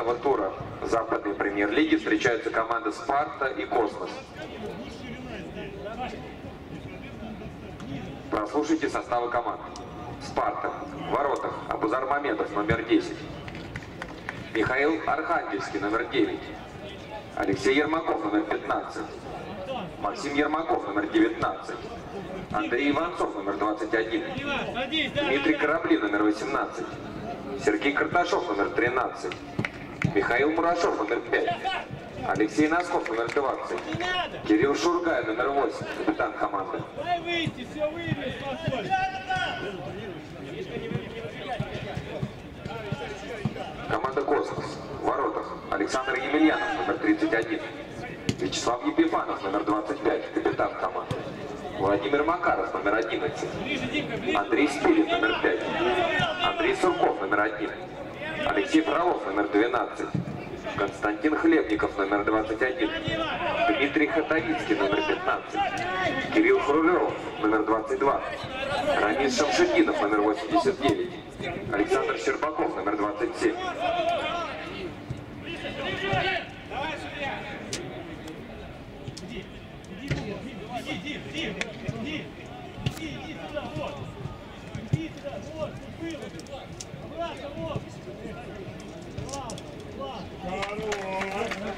30-го тура Западной премьер-лиги встречаются команды «Спарта» и «Космос». Прослушайте составы команд. «Спарта». Воротах Абузар Мамедов, номер 10. Михаил Архангельский, номер 9. Алексей Ермаков, номер 15. Максим Ермаков, номер 19. Андрей Иванцов, номер 21. Садись, да, Дмитрий Кораблин, номер 18. Сергей Карташов, номер 13. Михаил Мурашов, номер 5. Алексей Носков, номер 20. не надо! Кирилл Шургай, номер 8, капитан команды. Дай выйти, все спокойно. Команда «Космос». В воротах Александр Емельянов, номер 31. Вячеслав Епифанов, номер 25, капитан команды. Владимир Макаров, номер 11. Ближе, Димка, ближе. Андрей Спилин, номер 5. Андрей Сурков, номер 1. Алексей Фролов, номер 12. Константин Хлебников, номер 21. Дмитрий Хатовицкий, номер 15. Кирилл Хрулев, номер 22. Рамис Шамшидинов, номер 89. Александр Щербаков, номер 27. Давай, иди, иди, иди, иди, иди сюда, вот. Иди сюда, вот, было. Обратно, вот. Ладно, ладно.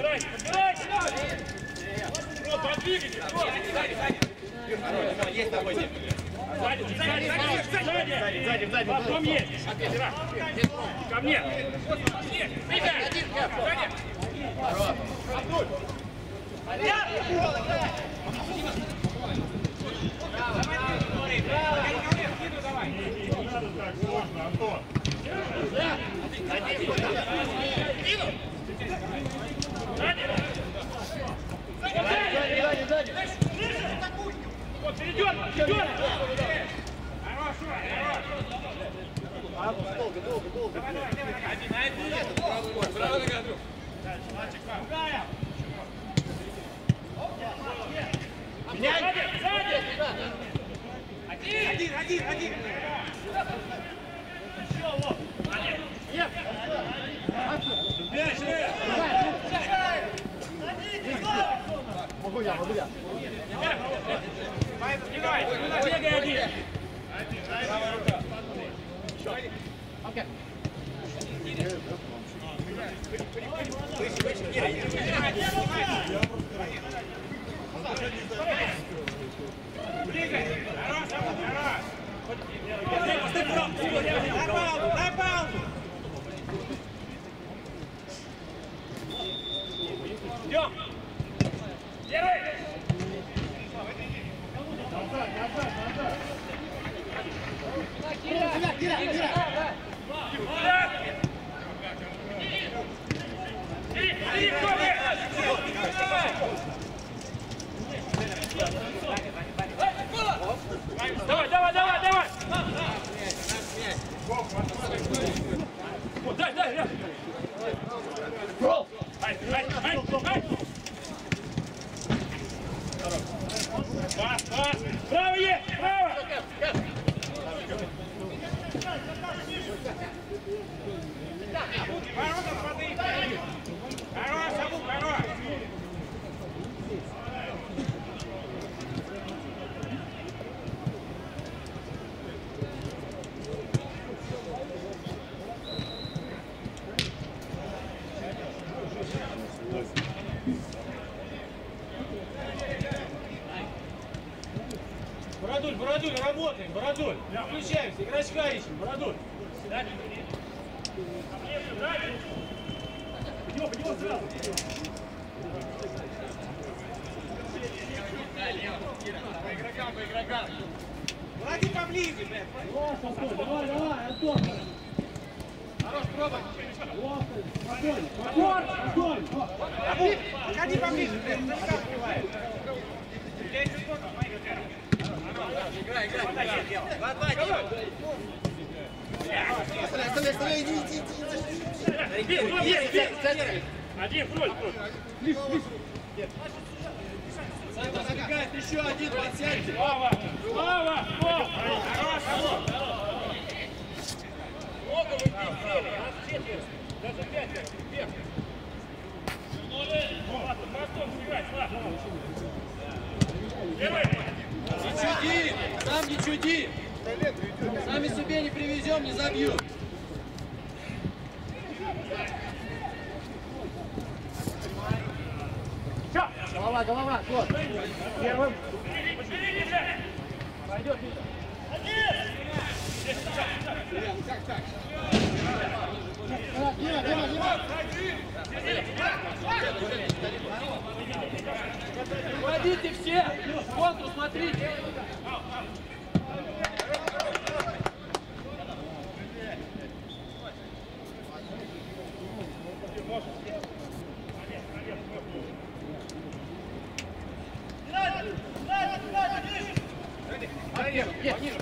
Подбирайся, подбирайся! Вот, подвигайся, вот. Сзади, сзади, сзади, сзади, сзади, сзади, потом есть. Вчера. Ко мне. Голова, вот. Первым. Пойдет, Миша. Дима, Дима, Дима. Уходите все, контур смотрите.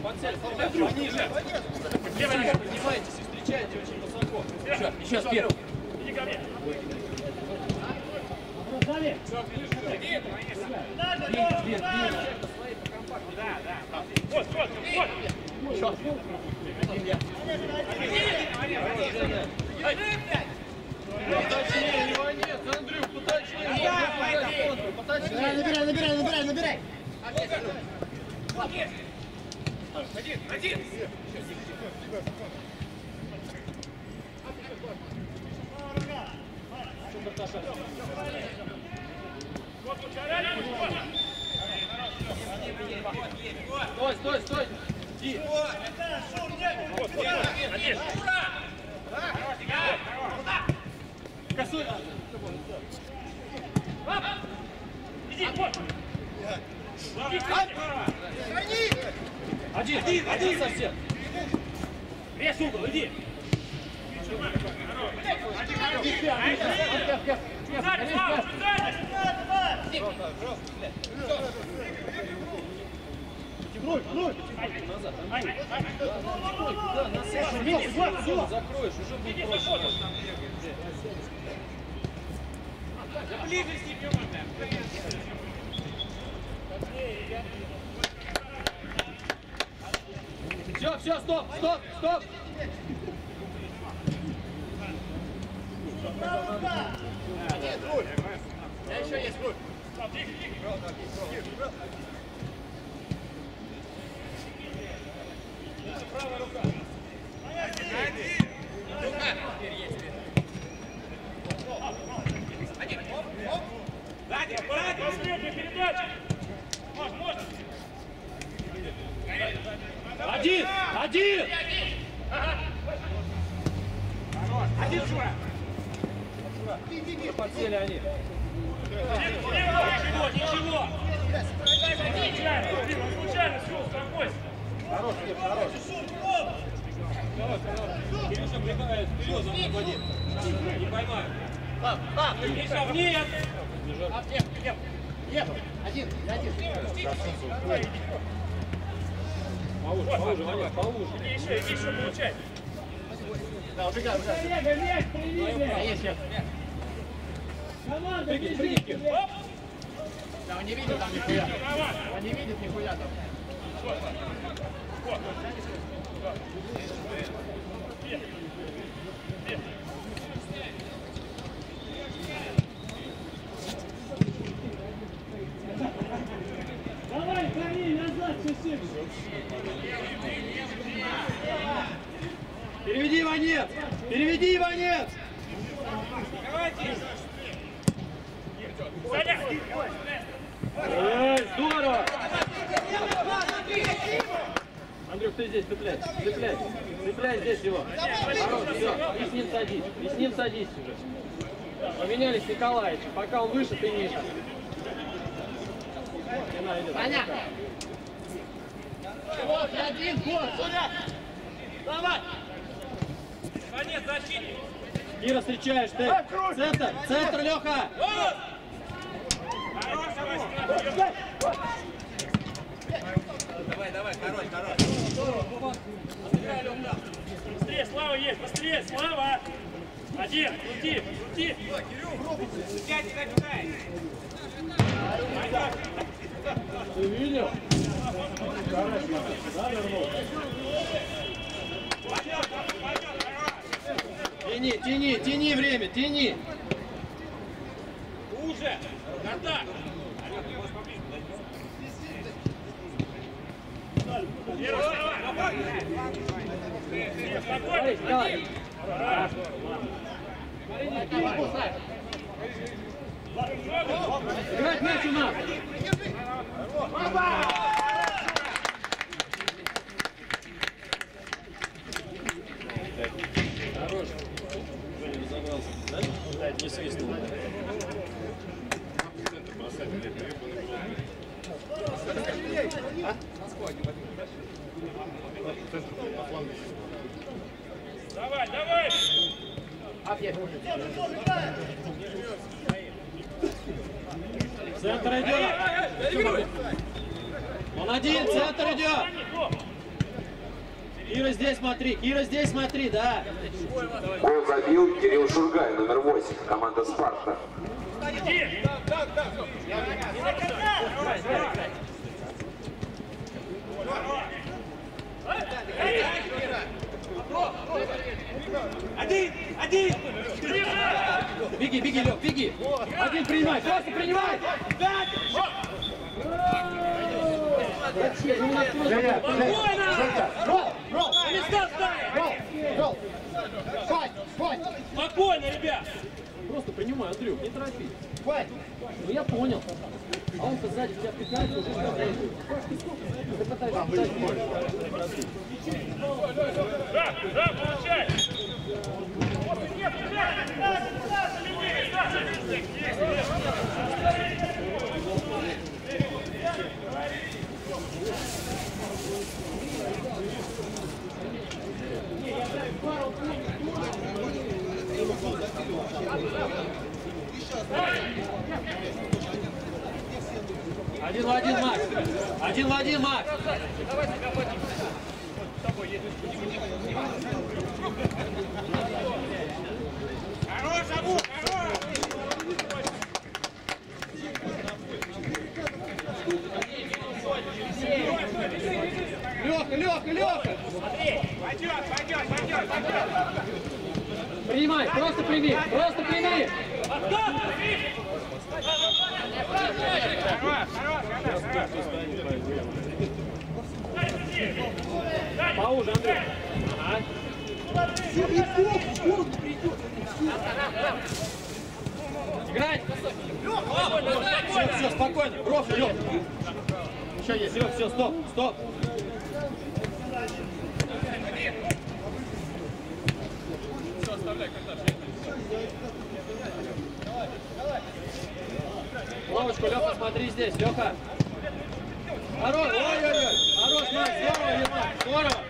Пониже, подсядь, пониже. Поднимайтесь и встречайте очень высоко. Еще вверх. Иди ко мне. Вверх, вверх, вверх. Вот, вот, вот. Поточнее, Иванец, Андрюх, поточнее. Набирай, набирай, набирай, набирай, набирай. Один, один. Стой, стой, стой. Иди. Косой. Иди, вот. Иди, Один, один, один совсем. Режь угол, иди. Сзади, Слава, сзади. Да, на зону закроешь, уже будет проще. Ближе с ним, Все, все, стоп, стоп, стоп. Сзади, сзади. Последняя передача. Может, может. Один, один. Один, Шура. Подсели они. Ничего, ничего. Случайно, случайно, все, успокойся. Хорош, хорош. Кирюша прибавит вперед, он нападет. Не поймаю. Миша, вниз. Один, один. Повыше, повыше, Ваня. Иди еще, иди еще, получай. Да, убегай, убегай. Да, есть, есть. Прыгай, прыгай, Кир. Оп. Да, он не видит там нихуя. Он не видит нихуя там. Давай, Иди, Иванец! Ой, здорово! Андрюх, ты здесь, цепляй, цепляй, цепляй здесь его. Хорош, все, и с ним садись, и с ним садись уже. Поменялись Николаевичем, пока он выше, ты ниже. Понятно. Вот, один, вот, сюда! Давай! Конец защитник. Кира, встречаешь ты. Центр, центр, Леха. Давай, давай, хорош, хорош. Быстрее, Слава есть, быстрее, Слава! Один, крути, крути! Ты видел? Тяни, тяни, тяни время, тяни. Уже! Контакт! Играть мяч у нас. Хорош. Не свистнул. давай, давай! Центр идет. Он один, центр идет. Кира здесь смотри, Кира здесь смотри, да. Гол забил Кирилл Шургай, номер 8, команда «Спарта». Один! Один! Беги, беги, Лёг, беги. Один принимай, просто принимай. Места ставь! Спокойно, ребят! Просто принимай, Андрюх, не торопись. Ну я понял. А он-то сзади тебя пикает, уже что Ты пытаешься пытать Да, да, получай! Нет! Один в один, Макс. Один в один, Макс. Хорош, Абу, хорош! Леха, Леха, Леха. Пойдет, пойдет, пойдет, пойдет! Принимай, просто прими, просто прими. Поуже, Андрей. Ага. Играть! Все, все, спокойно, бровь, Лёх. Еще есть, Лёх, все, стоп, стоп. Лавочку, Леха, смотри здесь, Леха. Хорош, ой-ой-ой, хорош, Макс, здорово, Ема, здорово.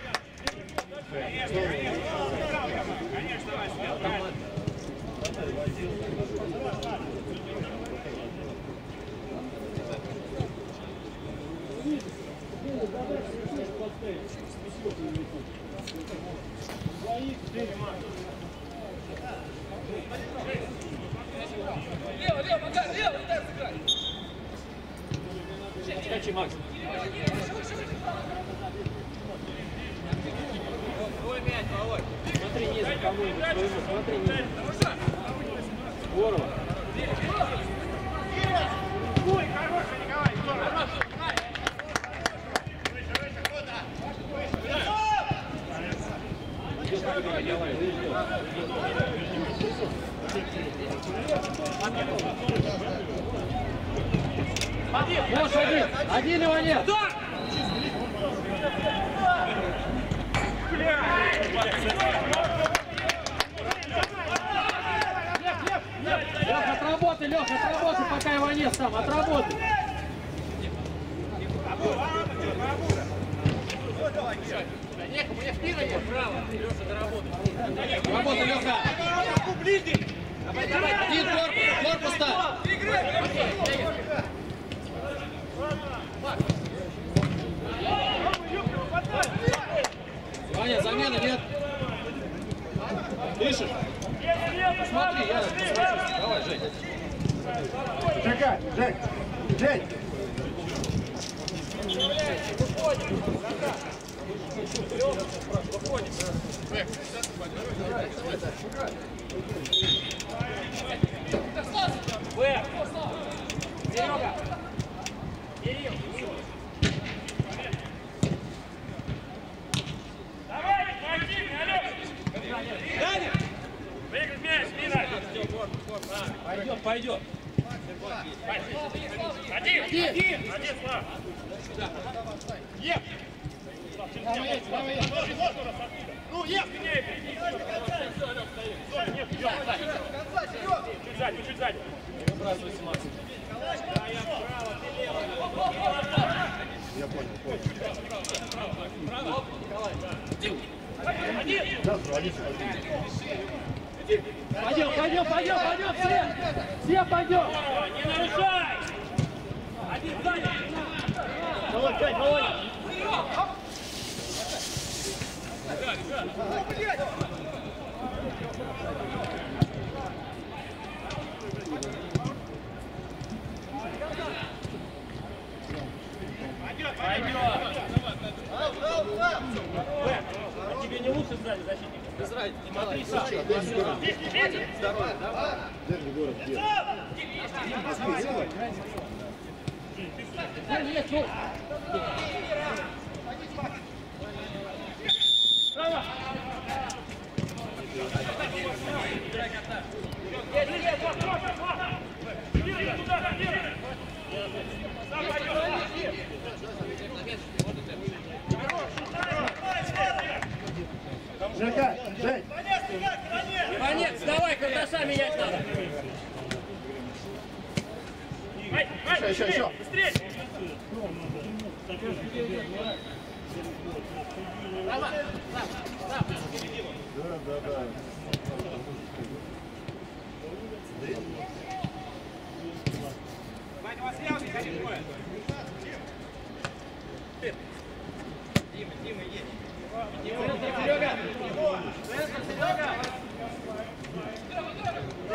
video.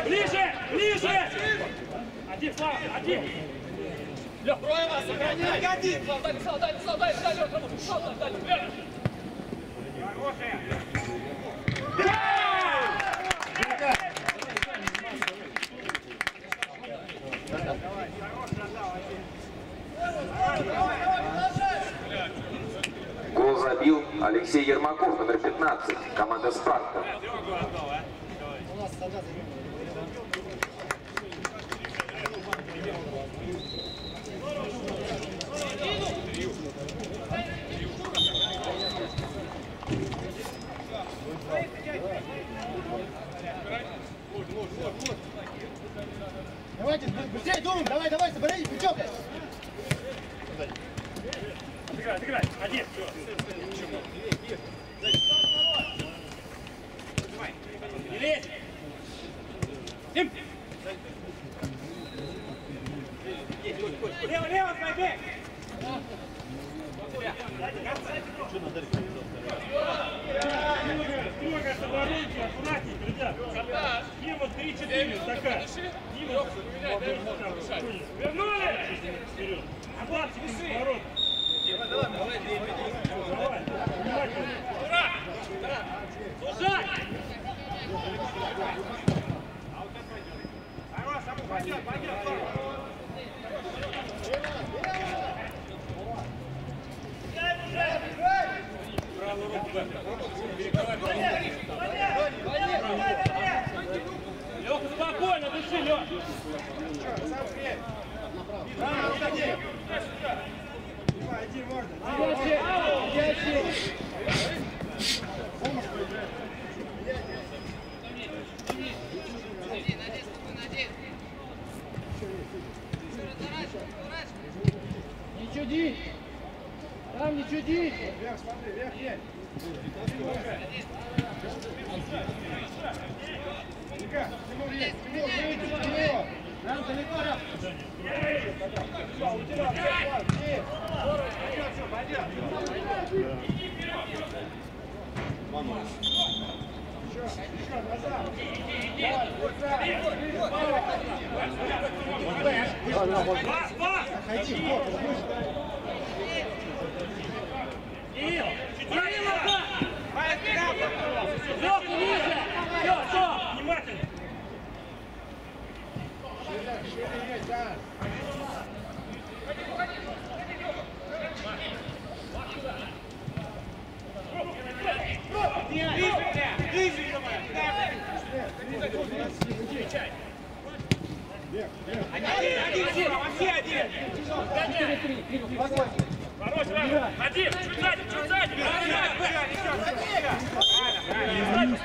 Ближе! Ближе! Один, Слава, один! Лёх! Трое вас, сохраняй! Погоди! Слава, дай, Слава, дай, Слава, дай, дай, Лёх, работай! Слава, дай, дай, Лёх! Хорошая! Алексей Ермаков, номер 15, команда «Спарта». Давайте, друзья, думаем, давай, давай, соберись, бычок! Yeah. Внимательно! Один, чуть сзади, чуть сзади! Один! Хорош!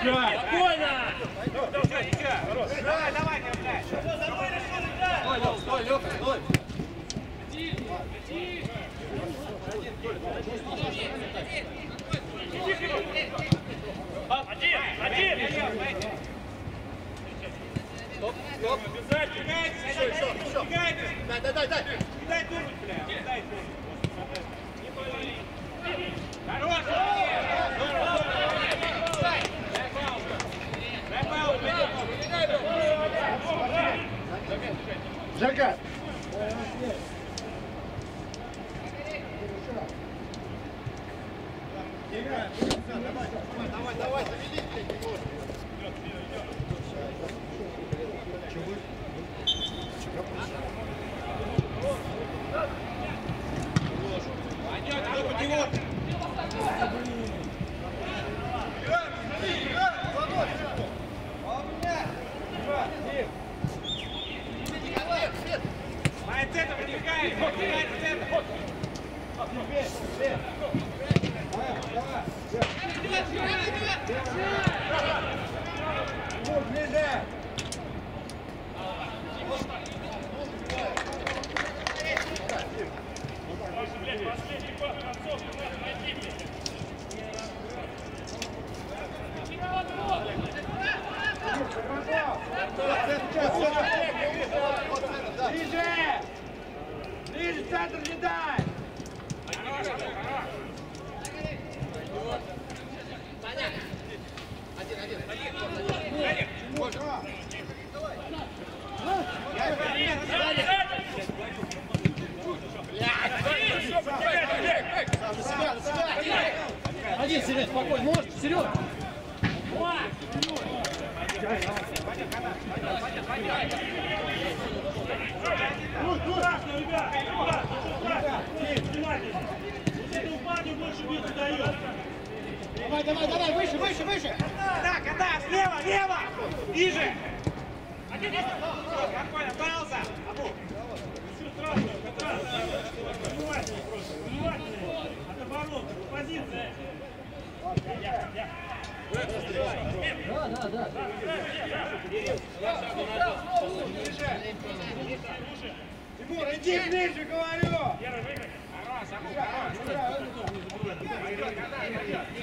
Тимур, иди ближе, говорю!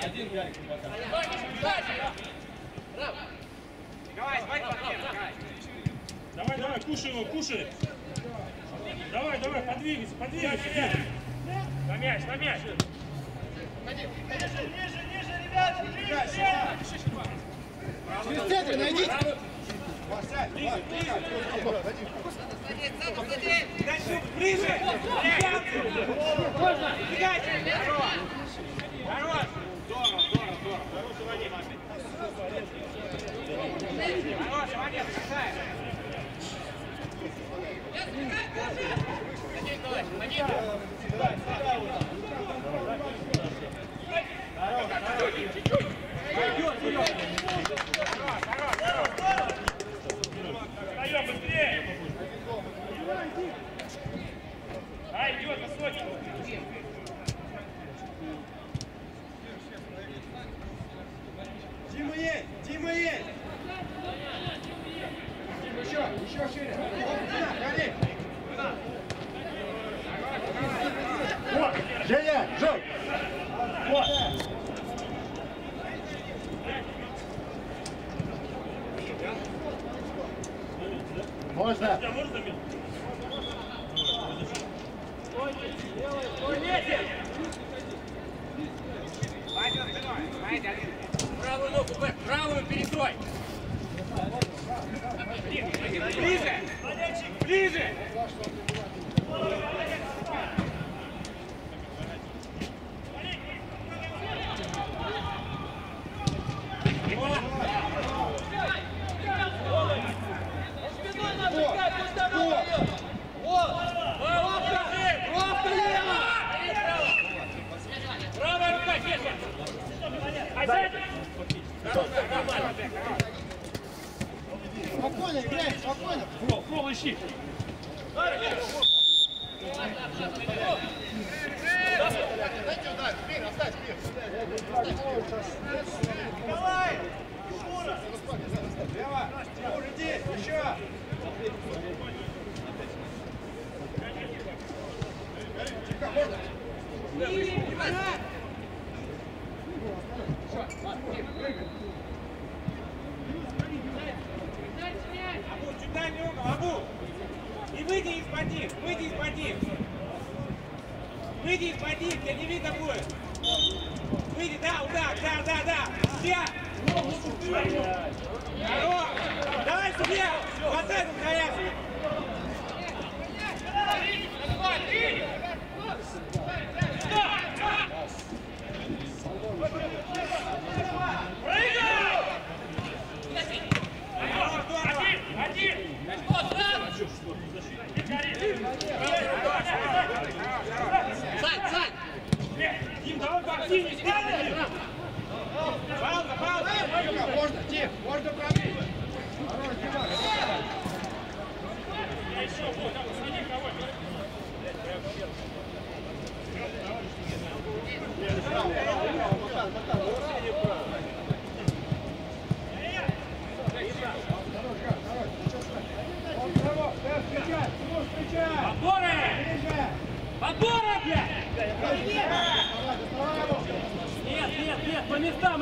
Один Гарик пока. Давай, давай, давай, давай, кушай его, кушай. Давай, давай, подвигайся, подвигайся. На мяч, на мяч. Через центр найдите! Ближе! Можно! Хорош! Здорово, здорово, здорово! Хороший Вадим опять! Хороший Вадим, красавец! Один, товарищ, один! Дима есть! Дима есть! Easy.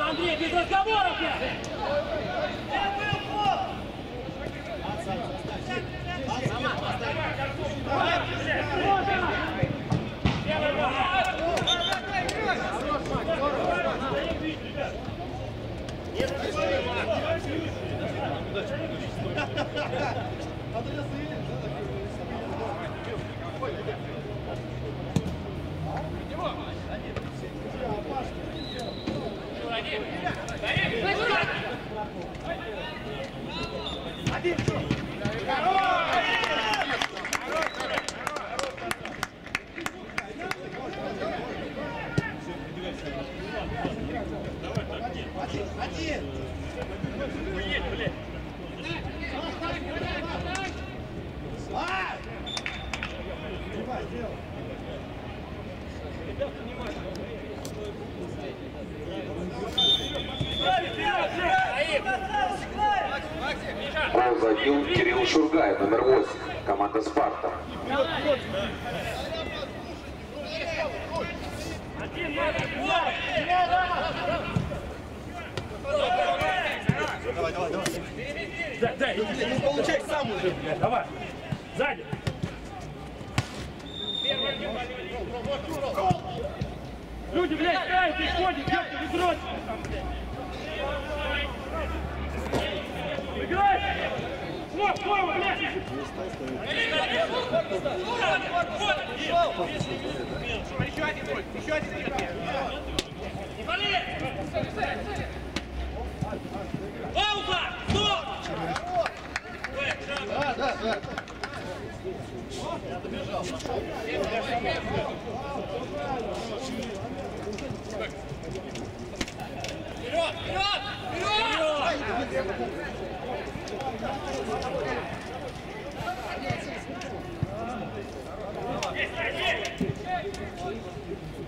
Ладно, Андрей, без разговоров я! Подожди,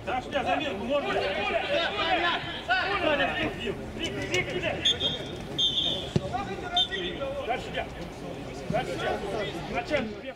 Дашь, заминку можно? Саня, Саня, Саня, Саня, Саня, Саня, Саня, Саня, Gotcha. Gotcha.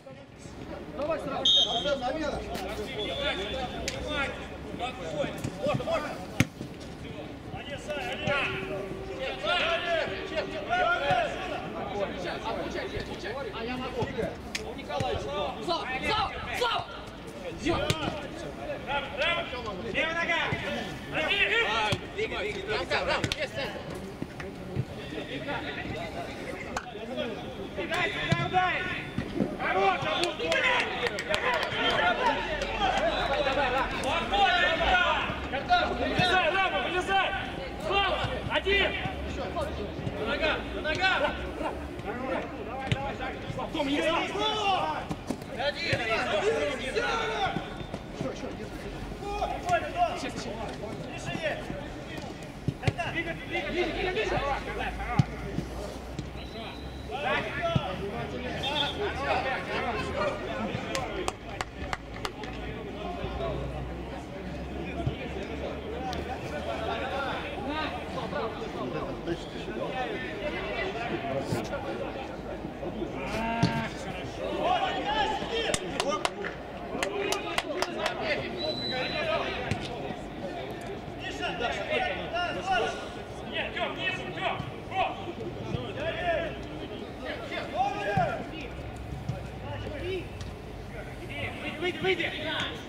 Выйди!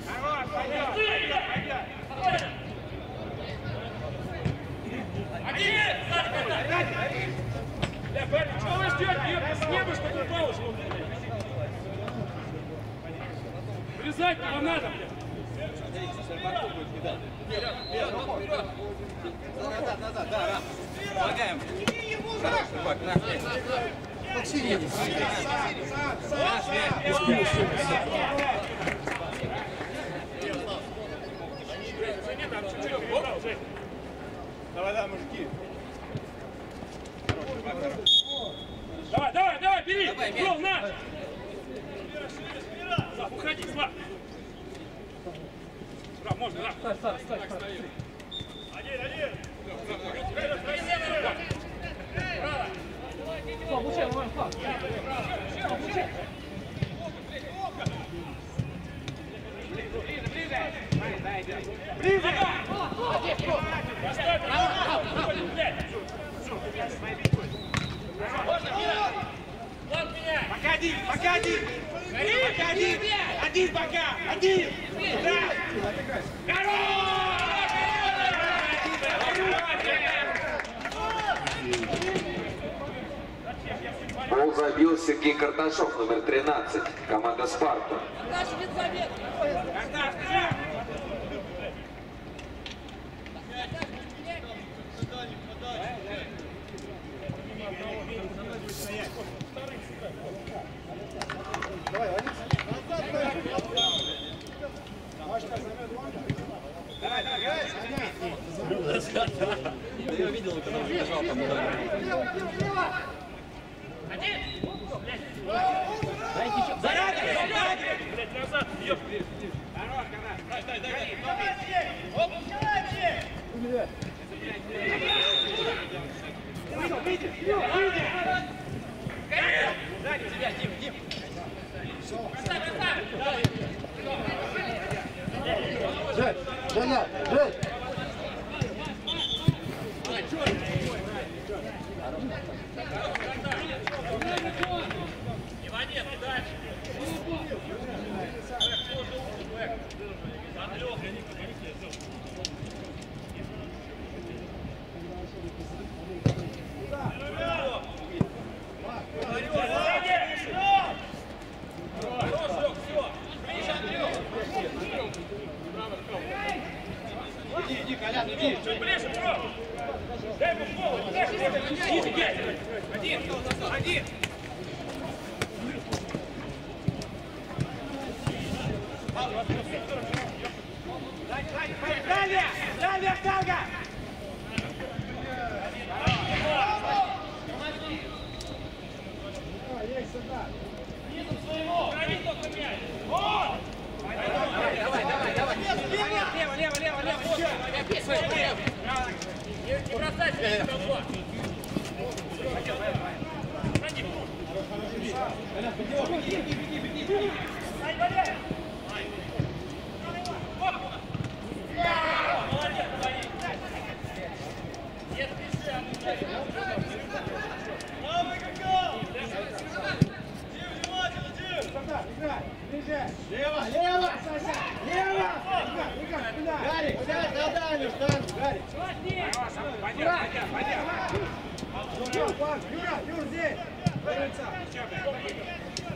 Хорош, пойдет, пойдет, пойдет! Бля, парень, что вы ждете? Нет, с неба что попало, что Вылезать вам надо, бля. Давай, давай, давай, бери! Гол, на! Слав, уходи, Слав! Слав, можно, да? Стой, стой, стой, стой. Один, один! Слава, получай, Роман, Слава. Слава, получай. Пока один, пока один! Пока один! Один пока! Один! Да! Гол забил Сергей Карташов, номер 13, команда «Спарта». Блядь, назад, ёп! Чуть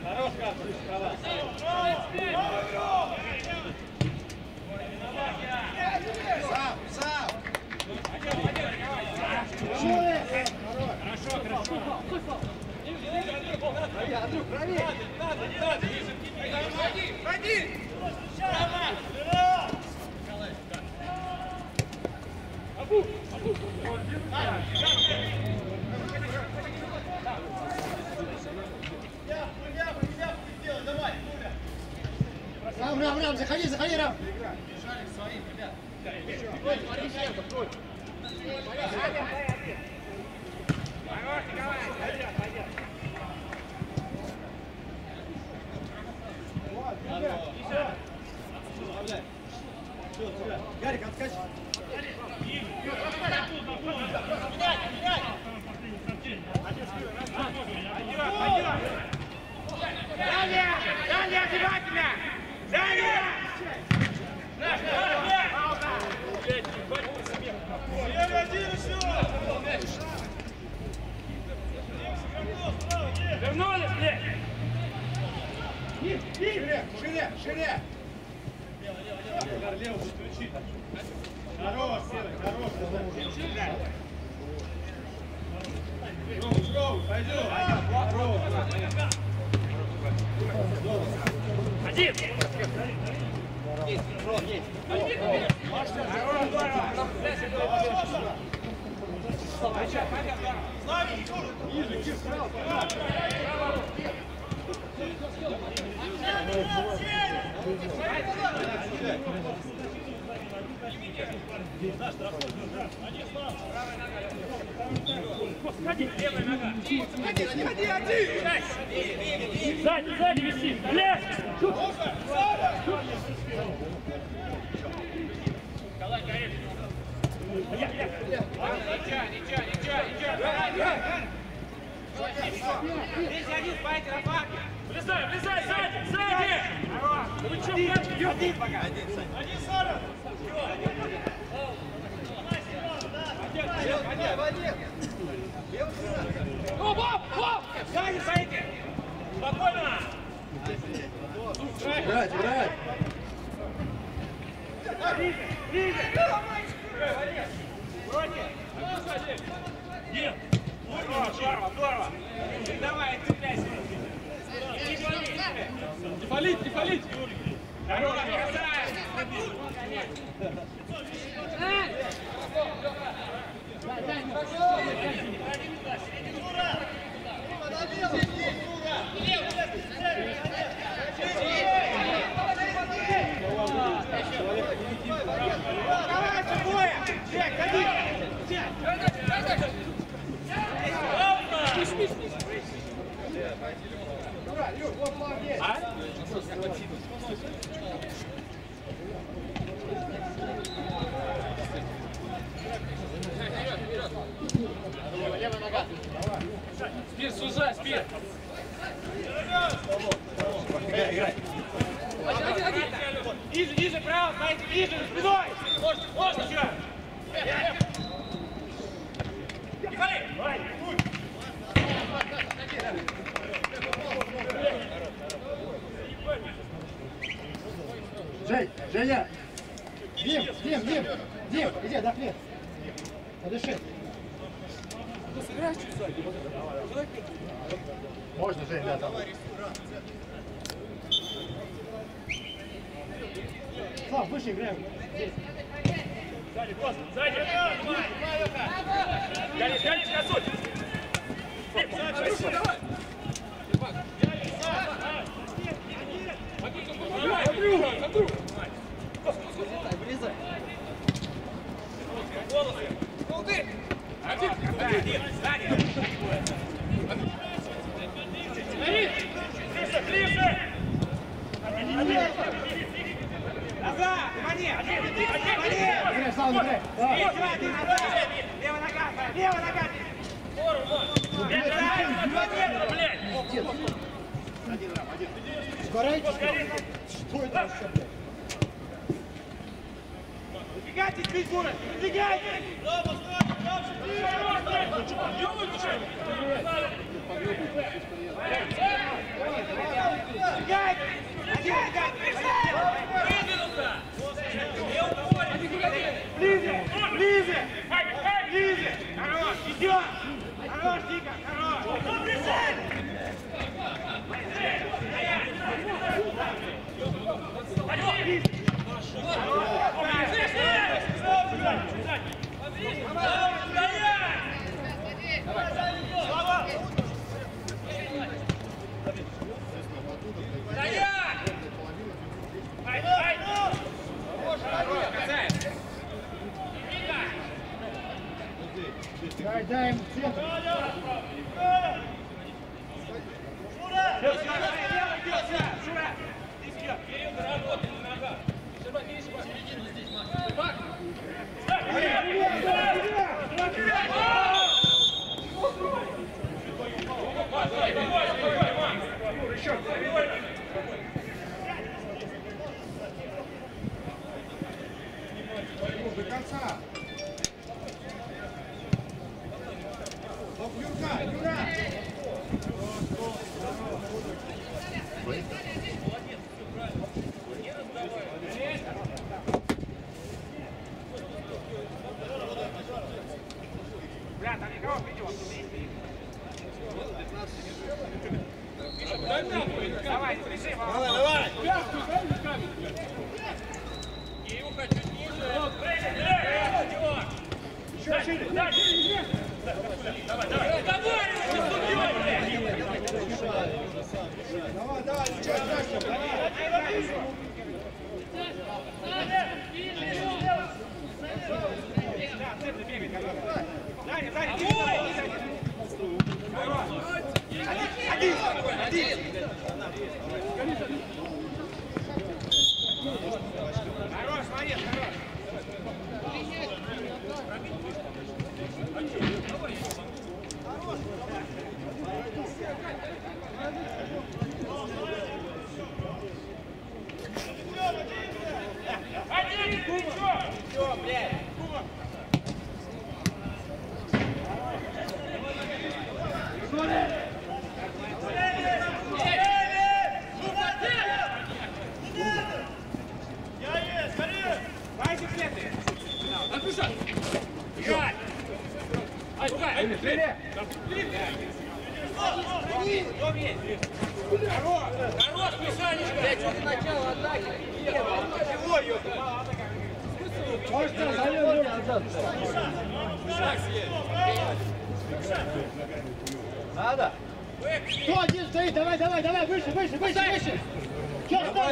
Хорош, Каспер, права. Сам, сам. Хорошо, хорошо. Андрюх, правее. Ходи! Рам, Рам, Рам, заходи, заходи, Рам. Хорош, Николай! Гарик, откачи. Далее! Далее обязательно! Далее! Вернулись, блядь! Шире, шире, шире. Лево, включи. Хорош, Серый, хорош. Пойдем. Один! Сзади, сзади висит. Блядь! Ничего, ничего, ничего, ничего! Здесь один, спайте на парке! Влезай, влезай, сзади, сзади! Вы что, блядь? Один пока! Сзади стоите! Спокойно! Играть, играть. Нет! Здорово, здорово, здорово! Давай, цепляйся! Не фалить, не фалить! Здорово, красавец! Давай, двое! Джек, ходи! Юра, Юр, вот флаг есть. Спир, сужай, спир! Ниже, ниже, право, знаете, ниже, за спиной! Можно, можно, еще! Жень, Женя. Дим, Дим, Дим. Дим, иди, отдохни. Подыши. Можно, Жень, да, там. Слав, выше играем. Здесь. Сзади, просто, сзади! Горишь, горишь, косуть! Один, один, сзади! Ближе, ближе! Назад, внимание! Внимание! Играй, Слава, играй. Давай. Еще один назад! Левая нога, левая нога! Блядь, два метра, блядь! Сгораете, что это вообще, блядь? Убегайте, бить будет! Убегайте! Убегайте! Один, Ближе! Ближе! Ближе! Хорош! Идем! Хорош, Дика! Хорош! Дай, дай ему центр. Хорош, Мишанечка. Блядь, ты начало атаки? Чего? Можешь тебя залез, Надо! Кто один стоит? Давай, давай, давай, выше, выше, выше, выше! Че встал?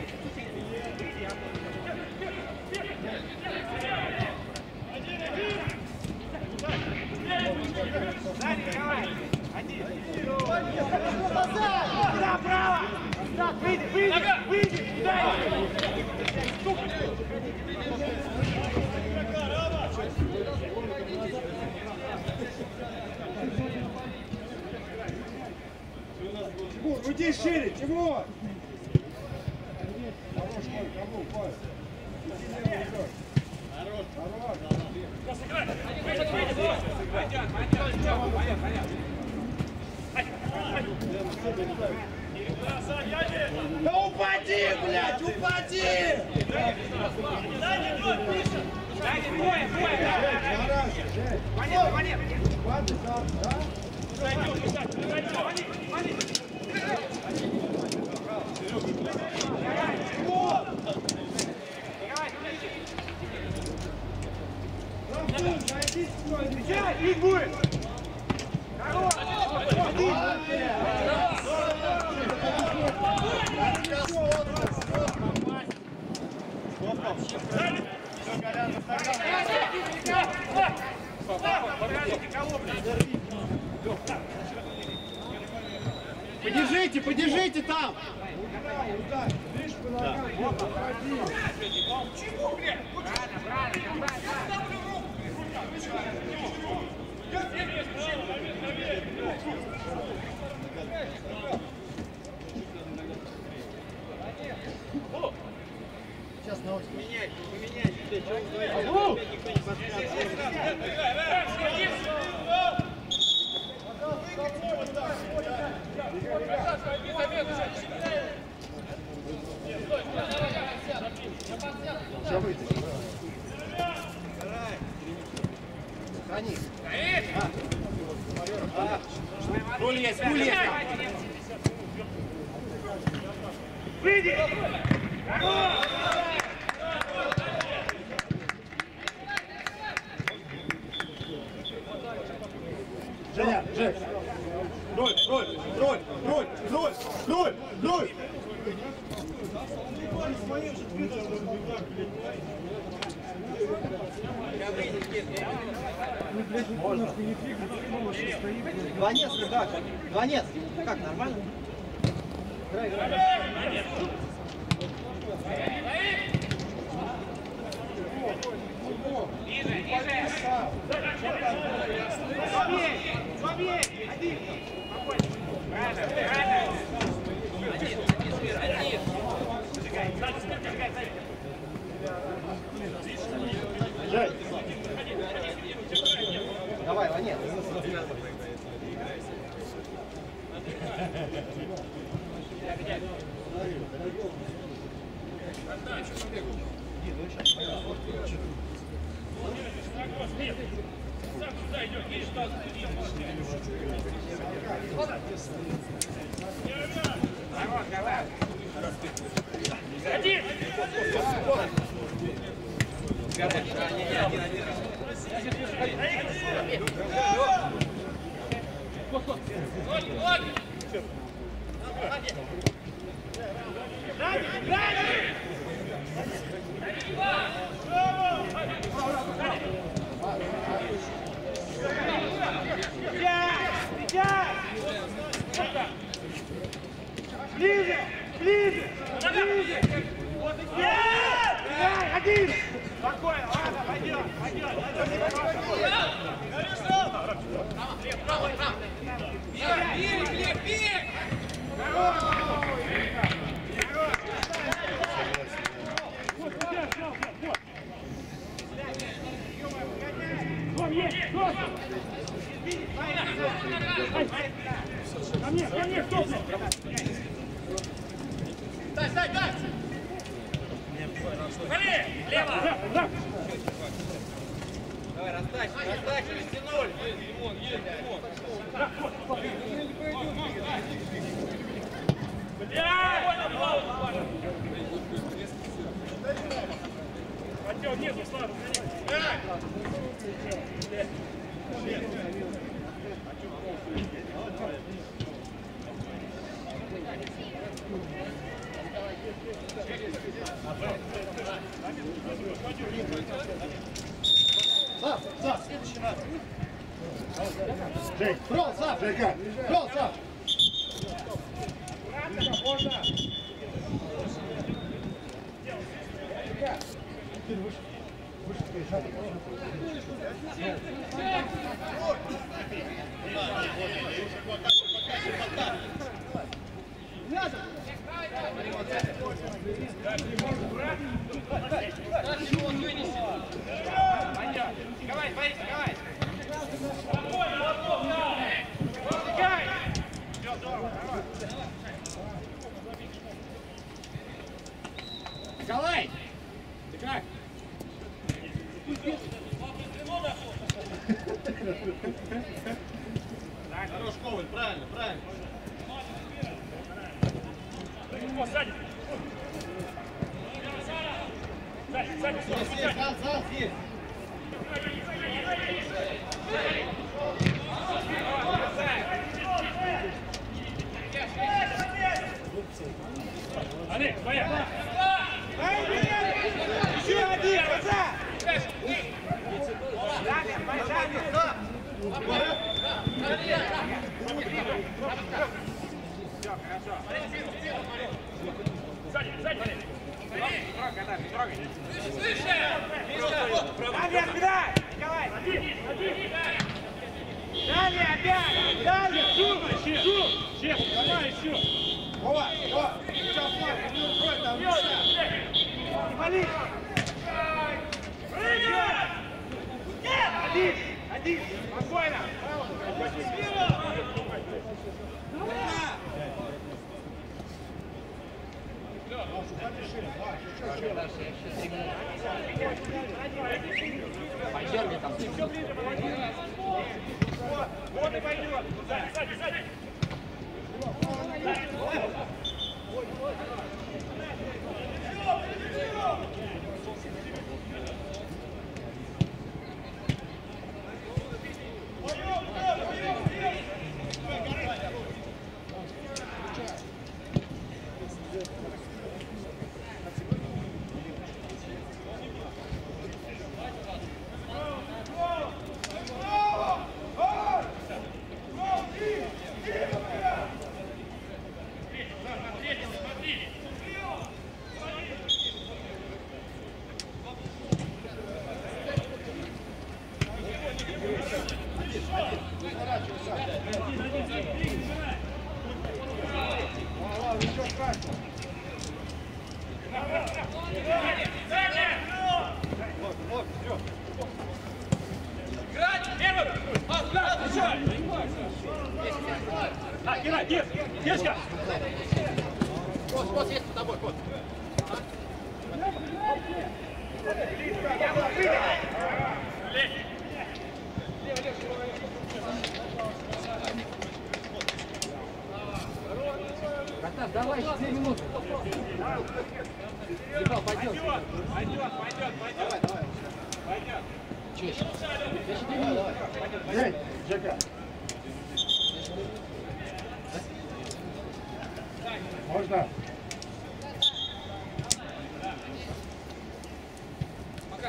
Направо! Выйди, выйди, выйди! Дай! Уйди шире, Тимур! Хорош, Коль, кому, Коль? Иди левый идешь. Хорош, хорош. Да упади, блядь, упади! Дай, двое, двое! Гараж, Жень. Монет, монет! Хватит, да? Рамбун, зайди сюда, Yeah. Prosa! Prosa! один, один, спокойно. Поддержи там. Вот и пойдет. Сзади, сзади, сзади. Ой, ой, ой.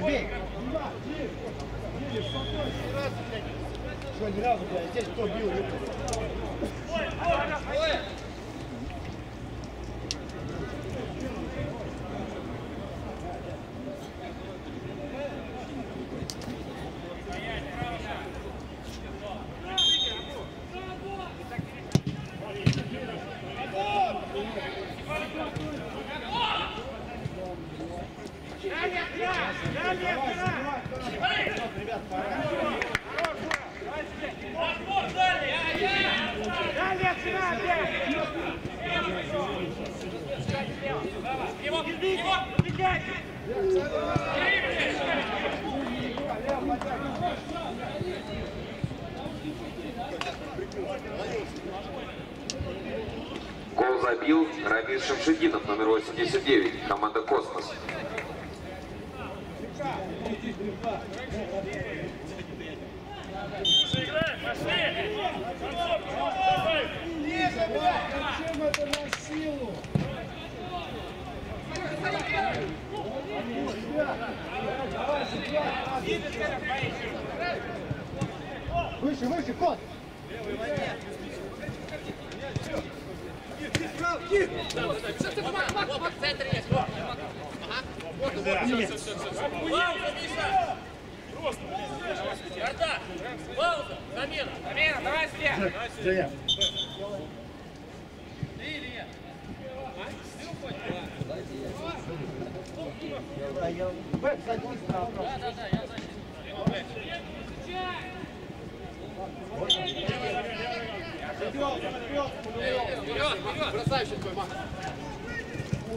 бей! Что, ни разу, блядь, здесь кто бил? Гол забил Рамиль Шамшидинов, номер 89, команда «Космос». Выше, выше, кот! Тихо, тихо, тихо! В центре есть! Ага. Ниже, блядь! Зачем это на силу? Выше, выше, кот! Замена, давай слева. Женя. Бэк, садись на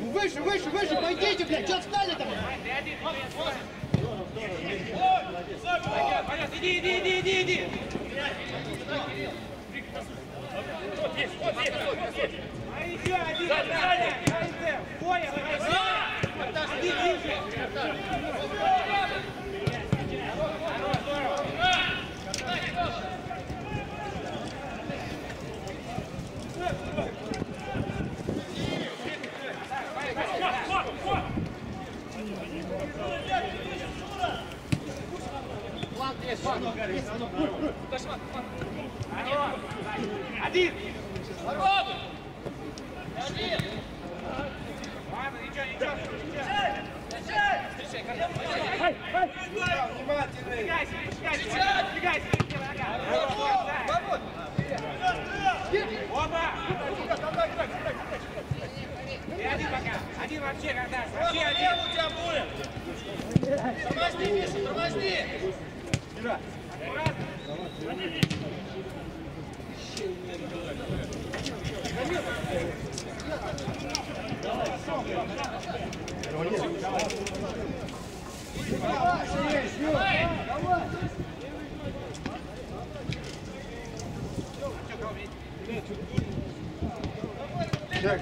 Ну выше, выше, выше, пойдите, блядь, что встали там? Иди, иди, иди, иди, иди. А еще один. Понял, Иди ближе. Один. Ладно, ничего, ничего. Один пока. Один вообще когда? Вообще один. у тебя будет! Тормозни, Миша, тормозни! Давай, Сергей, Юра, давай! Так.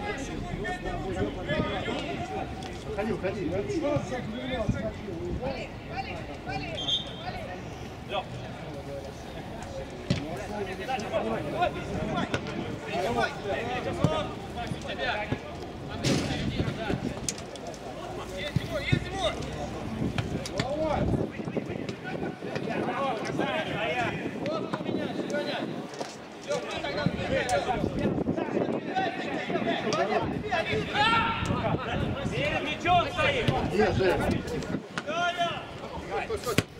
Ходи, ходи. Перед мячом стоит. Нет, Жень. Прыгни.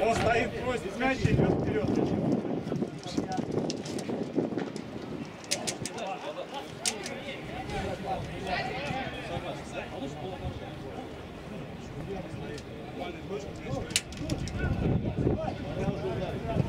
Он стоит, просит мяч и идет вперед. Пошел!